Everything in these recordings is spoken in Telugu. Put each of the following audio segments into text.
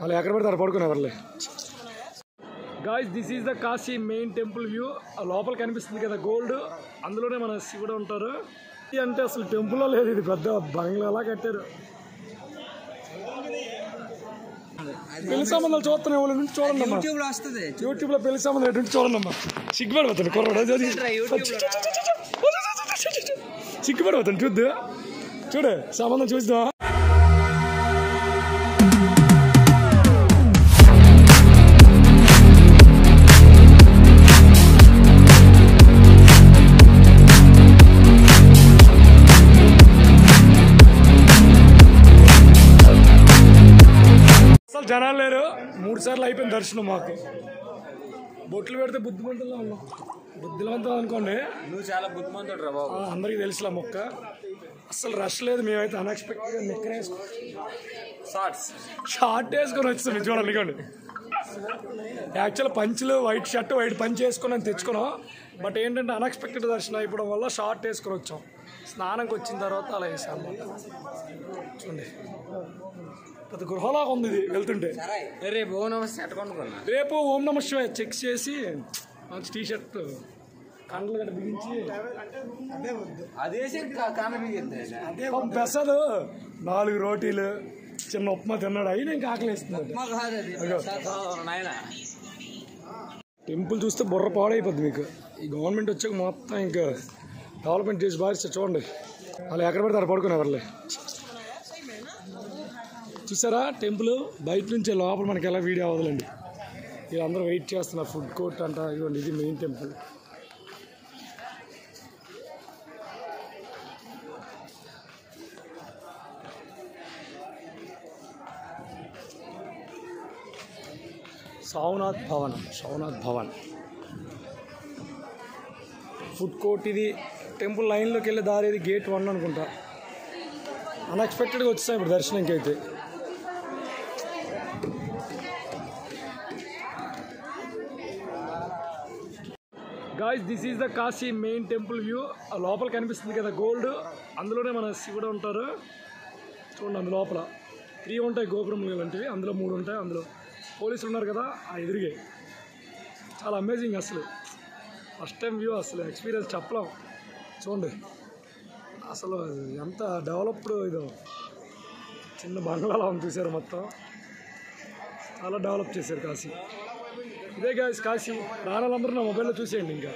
వాళ్ళు ఎక్కడ పెడతారు? పడుకునేవారులే guys this is the Kashi main temple view లోపల కనిపిస్తుంది కదా గోల్డ్. అందులోనే మన శివుడు ఉంటారు. ఇది అంటే అసలు టెంపుల్లో లేదు? ఇది పెద్ద బంగ్లాలా కట్టారు. పెళ్ళి సంబంధాలు చూస్తున్నాయి వాళ్ళ నుంచి చూడండి అమ్మా. యూట్యూబ్లో వస్తుంది. యూట్యూబ్లో పెళ్ళి సంబంధం ఎటు నుంచి చూడండి అమ్మా. సిగ్గుపడిపోతాను కుర్రాడు. అది అది. సిగ్గుపడిపోతాను చూద్దు. చూడు సంబంధం చూద్దాం జనాలు లేరు. మూడు సార్లు అయిపోయింది దర్శనం మాకు. బొట్లు పెడితే బుద్ధిమంతుల్లో ఉన్నాం. బుద్ధిమంతులు అనుకోండి. నువ్వు చాలా బుద్ధిమంతుడు రా బాబు. అందరికీ తెలుసులా మొక్క. అసలు రష్ లేదు మేమైతే అన్ఎక్స్పెక్టెడ్గా నిక్కర వేసుకుని షార్ట్స్ షార్ట్ వేసుకొని వచ్చాం చూడండి యాక్చువల్ పంచులు వైట్ షర్ట్ వైట్ పంచ్ వేసుకొని తెచ్చుకున్నాం. బట్ ఏంటంటే అన్ఎక్స్పెక్టెడ్ దర్శనం అయిపోవడం వల్ల షార్ట్ వేసుకొని వచ్చాం. స్నానంకి వచ్చిన తర్వాత అలా వేసాం చూడండి. పెద్ద గృహలాగా ఉంది ఇది వెళ్తుంటే. రేపు ఓ అట్టుకొనుకున్నా రేపు ఓం నమ శివాయ చెక్ చేసి మంచి టీ షర్ట్ కండ్లు గట్ట బిగించి. బిగిద్ది పెసలు. నాలుగు రోటీలు. చిన్న ఉప్మా తిన్నాడు. కాదు అది. నాయన. టెంపుల్ చూస్తే బుర్ర పాడైపోద్ది మీకు. ఈ గవర్నమెంట్ వచ్చాక మొత్తం ఇంకా డెవలప్మెంట్ చేసి బాగా చూడండి. వాళ్ళు ఎక్కడ పెడతారు పడుకునేవారులే చూసారా? టెంపుల్ బయట నుంచి లోపల మనకి ఎలా వీడియో అవ్వదులండి. వీళ్ళందరూ వెయిట్ చేస్తున్నారు. ఫుడ్ కోర్ట్ అంట ఇదిగోండి ఇది main temple. Saunath Bhavan Saunath Bhavan. Food court ఇది టెంపుల్ లైన్లోకి వెళ్ళే దారి ఇది గేట్ వన్ అనుకుంటా. అన్ఎక్స్పెక్టెడ్గా వచ్చేసాం ఇప్పుడు దర్శనంకి అయితే guys this is the Kashi main temple view లోపల కనిపిస్తుంది కదా గోల్డ్. అందులోనే మన శివుడు ఉంటారు. చూడండి అందు లోపల త్రీ ఉంటాయి గోపురములు లాంటివి అందులో మూడు ఉంటాయి. అందులో పోలీసులు ఉన్నారు కదా ఆ ఎదురుగే. చాలా అమేజింగ్ అసలు. ఫస్ట్ టైం వ్యూ అసలు ఎక్స్పీరియన్స్ చెప్పలేం. చూడండి. అసలు ఎంత డెవలప్డ్ ఇదో. చిన్న బంగ్లాలా ఉంది చూసారు మొత్తం. చాలా డెవలప్ చేశారు కాశీ. ఇదే గాయస్ కాశీ. రాణాలందరూ నా మొబైల్లో చూసేయండి ఇంకా.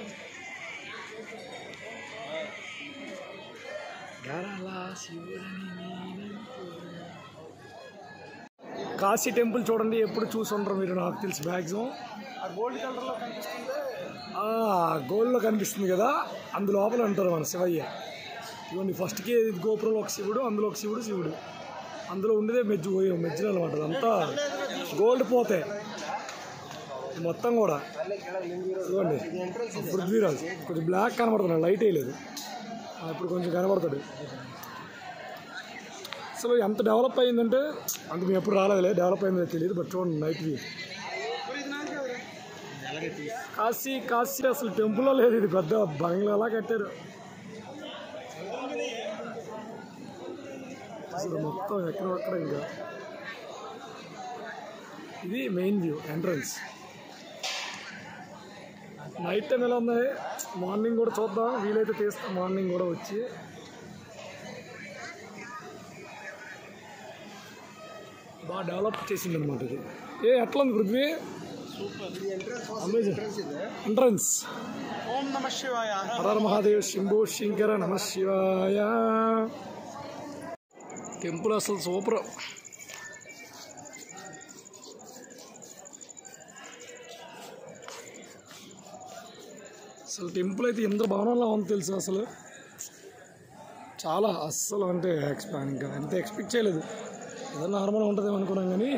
గరలా శివుడని కాశీ టెంపుల్ చూడండి ఎప్పుడు చూసి ఉండరు మీరు నాకు తెలిసి మ్యాక్సిమం. గోల్డ్ కలర్లో కనిపిస్తుంది. గోల్డ్లో కనిపిస్తుంది కదా అందులో లోపల ఉంటారు మన శివయ్య. ఇవ్వండి ఫస్ట్కి గోపురంలో ఒక శివుడు అందులో ఒక శివుడు శివుడు. అందులో ఉండేదే మెజ్జు మెజ్జులు అనమాట అదంతా గోల్డ్ పోతే. మొత్తం కూడా. ఇవ్వండి పృథ్వీరాజ్. కొంచెం బ్లాక్ కనబడుతున్నాడు లైట్ వేయలేదు ఇప్పుడు కొంచెం కనబడతాడు. అసలు ఎంత డెవలప్ అయిందంటే అంత మేము ఎప్పుడు రాలేదులే డెవలప్ అయిందో తెలియదు బట్ చూడండి నైట్ వ్యూ. కాశీ కాశీ అసలు టెంపుల్లో లేదు ఇది పెద్ద బంగ్లాలా కట్టారు. అసలు మొత్తం ఎక్కడెక్కడ ఇంకా? ఇది main view entrance night time ఎలా ఉంది? మార్నింగ్ కూడా చూద్దాం వీలైతే తీస్తాం మార్నింగ్ కూడా వచ్చి. బాగా డెవలప్ చేసింది అనమాట ఇది ఏ ఎట్లా ఉంది పృథ్వీ? ఎంట్రన్స్ ఓం నమ శివాయ. హర మహాదేవ్ శంభో శంకర నమ శివాయ. టెంపుల్ అసలు సూపర్ అసలు టెంపుల్ అయితే ఎంత భవనంలో ఉంది తెలుసు అసలు? చాలా అస్సలు అంటే ఎక్స్పాండ్ ఇంకా ఎంత ఎక్స్పెక్ట్ చేయలేదు. ఏదో నార్మల్గా ఉంటుందేమో అనుకున్నాం కానీ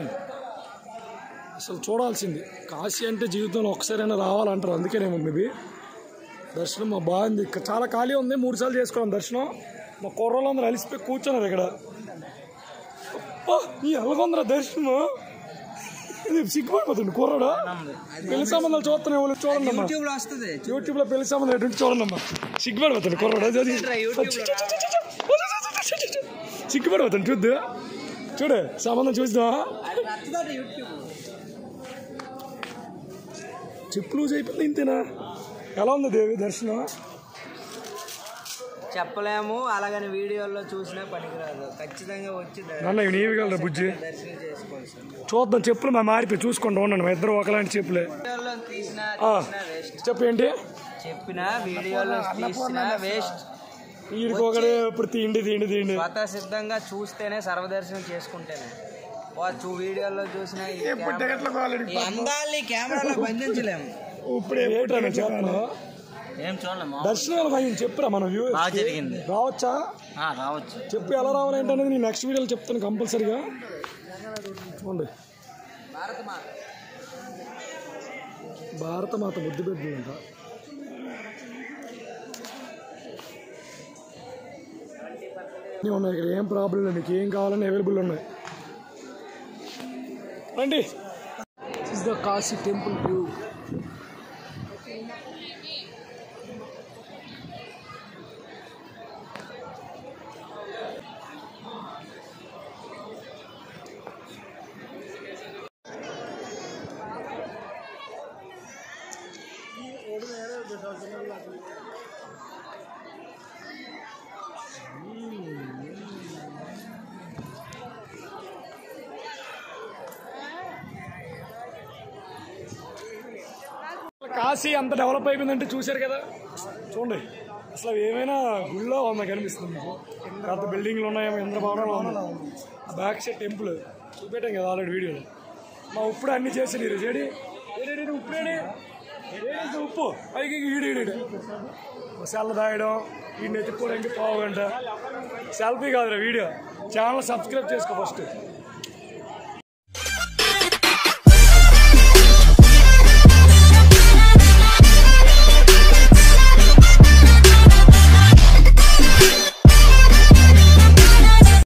అసలు చూడాల్సింది కాశీ అంటే జీవితంలో ఒకసారైనా రావాలంటారు అందుకేనేమో మేబీ దర్శనం మా బాగుంది చాలా ఖాళీ ఉంది మూడు సార్లు చేసుకున్నాం దర్శనం మా కుర్రలు అందరూ అలిసిపోయి కూర్చున్నారు ఇక్కడ ఈ ఎలాగొందరా దర్శనం ఇది సిగ్గుపడిపోతుంది కుర్రాడు పెళ్ళి సంబంధాలు చూస్తున్నాయి వాళ్ళు చూడండి అమ్మా యూట్యూబ్లో పెళ్ళి సంబంధం ఎటు చూడండి అమ్మా సిగ్గుపడిపోతుంది కుర్రాడు. సిగ్గుపడిపోతుంది చూద్దు చూడు సంబంధం చూసినావా? చెప్పు లూజ్ అయిపోయింది ఇంతేనా ఎలా ఉంది దేవి దర్శనం? చెప్పలేము అలాగని వీడియోలో చూసినా పనికిరాదు. ఖచ్చితంగా వచ్చి ద- నాన్న ఇవి నీవి కలరా బుజ్జి? చూద్దాం చెప్పులు మా మారిపోయి చూసుకుంటూ ఉండండి మా ఇద్దరు ఒకలాంటి చెప్పులే. చెప్పు ఏంటి? చెప్పినా వీడియోలో తీసినా వేస్ట్. వీడికి ఒకడే ఇప్పుడు తీండి తీండి తీండి. స్వతः సిద్ధంగా చూస్తేనే సర్వదర్శనం చేసుకుంటేనే. వా చూ వీడియోలో చూసిన అందాల్ని కెమెరాలో బంధించలేము. ఇప్పుడు ఏంటో నేను చెప్పను ఏం చూడలేము దర్శనాలు భయం చెప్పురా మన బాగా జరిగింది. రావచ్చా? రావచ్చు. చెప్పు ఎలా రావాలి ఏంటనేది నేను నెక్స్ట్ వీడియోలో చెప్తాను కంపల్సరీగా. చూడండి. భారత మాత బుద్ధి ఉన్నాయి. ఇక్కడ ఏం ప్రాబ్లం లేదు. మీకు ఏం కావాలని అవైలబుల్ ఉన్నాయి. రండి. Is the Kashi temple view Kashi అంత డెవలప్ అయిపోయిందంటే చూశారు కదా. చూడండి అసలు ఏమైనా గుళ్ళో ఉందా కనిపిస్తుంది మీకు? పెద్ద బిల్డింగ్లు ఉన్నాయేమో ఇంద్ర భవనాలు ఆ బ్యాక్ సైడ్ టెంపుల్ చూపెట్టాం కదా ఆల్రెడీ వీడియోలో. మా ఉప్పుడు అన్ని చేసి మీరు చెడి ఉప్పుడేడి ఏడేది ఉప్పు? పైకి ఈడు సెల్ తాగడం ఈ ఎత్తుకోవడానికి పావు గంట సెల్ఫీ కాదురా వీడియో. ఛానల్ సబ్స్క్రైబ్ చేసుకో ఫస్ట్.